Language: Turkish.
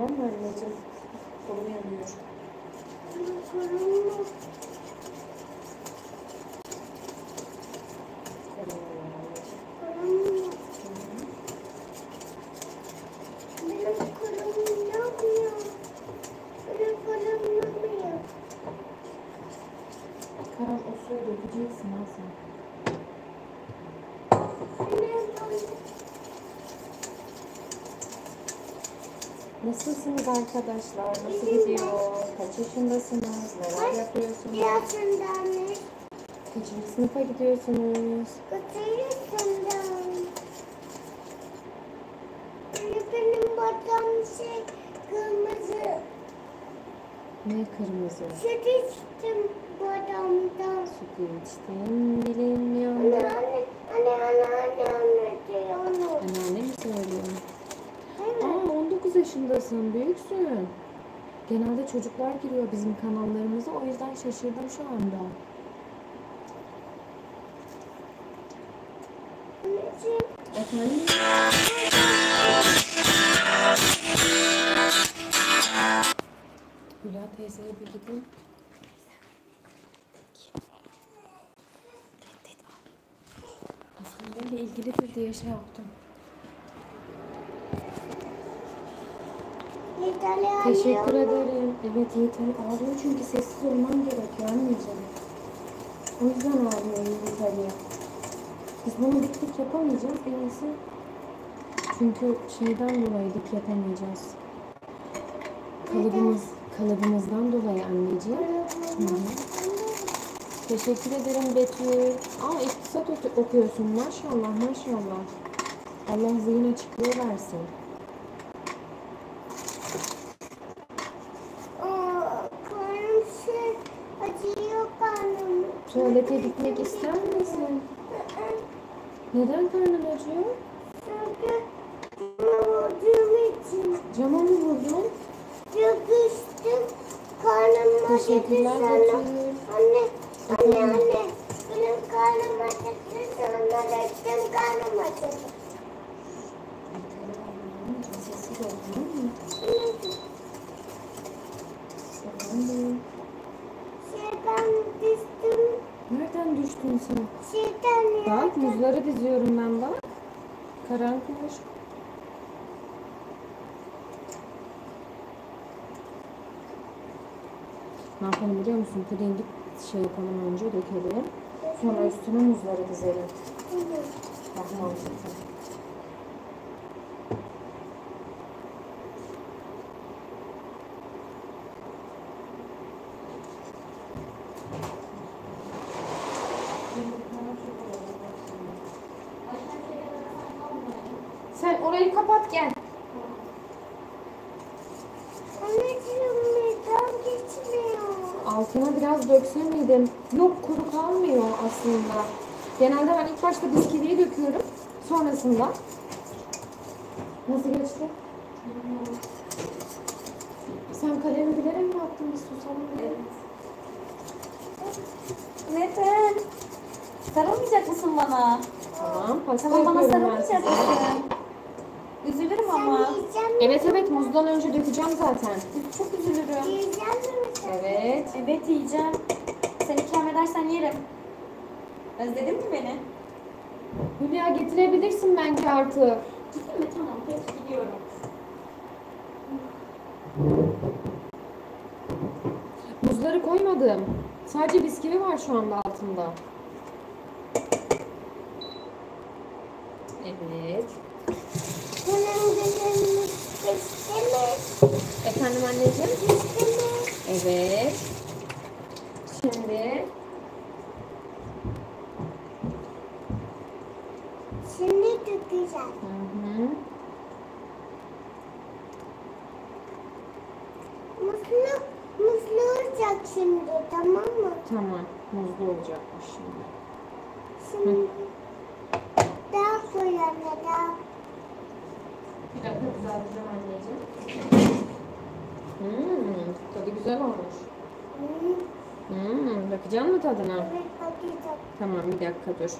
Tamam mı anneciğim? Kolum yanıyor. Kolum. Karan o suyu dökeceksin ha sen. Benim Nasılsınız arkadaşlar? Nasıl gidiyor? Kaç yaşındasınız? Neler yapıyorsunuz? yaşındanmış. Kaçıncı sınıfa gidiyorsunuz? Kutuyorsundan. Benim badam şey kırmızı. Ne kırmızı? Süt içtim badamdan. Sütü içtim bilmiyorum. Anne anne anne anne anne anne diyor onu. Anneanne mi söylüyor? Evet. Aa 19 yaşındasın. Büyüksün. Genelde çocuklar giriyor bizim kanallarımıza. O yüzden şaşırdım şu anda. Efendim? Hülya teyzeye bir gidin. Hastaneyle ilgilidir diye şey yaptım. İtalyan Teşekkür ederim. Evet yeter. Ağlıyor çünkü sessiz olmam gerekiyor anneciğim. O yüzden ağlıyor Yiğitali'ye. Biz bunu dik dik yapamayacağız. En iyisi çünkü şeyden dolayı dik yapamayacağız. Kalıbımız, kalıbımızdan dolayı anneciğim. Hı hı. Teşekkür ederim Betül. Aa iktisat oku- okuyorsun maşallah maşallah. Allah zihin açıklığı versin. Aa, Karnım şey acıyor karnım. Tuvalete gitmek ister misin? Neden karnın acıyor? Cama mı vurdun? içtim. Karnım acıdı sana. Anne, anne, anne. Benim karnım acıdı sana. Reklam karnım acıdı. Sessiz ol tamam mı? Efendim? Şeyden düştüm. Nereden sen? Şeyden Bak muzları diziyorum ben bak. Karan kuş. Ne yapalım biliyor musun? Pudingi şey yapalım önce dökelim. Sonra üstüne muzları dizelim. Daha mantıklı. Sen orayı kapat gel. Anneciğim midem geçmiyor. Altına biraz dökse miydim? Yok kuru kalmıyor aslında. Genelde ben ilk başta bisküviyi döküyorum. Sonrasında. Nasıl geçti? Sen kalemi bilerek mi yaptın bir susalım diye? Neden? Sarılmayacak mısın bana? Tamam, Tamam bana sarılmayacak mısın? Üzülürüm ama. Evet evet muzdan önce dökeceğim zaten. Çok üzülürüm. Evet. Evet yiyeceğim. Sen ikram edersen yerim. Özledin mi beni? Hülya getirebilirsin bence artık. Gideyim mi? Tamam peki gidiyorum. Muzları koymadım. Sadece bisküvi var şu anda altında. Evet. Efendim anneciğim? Evet. Şimdi Şimdi dökeceğim. hı hı. Muslu, muslu olacak şimdi tamam mı? Tamam. Muzlu olacakmış şimdi. Şimdi daha koy anne daha. Bir dakika düzelteceğim anneciğim. Hmm, tadı güzel olmuş. Hmm, Hmm, bakacak mı tadına? Tamam bir dakika dur.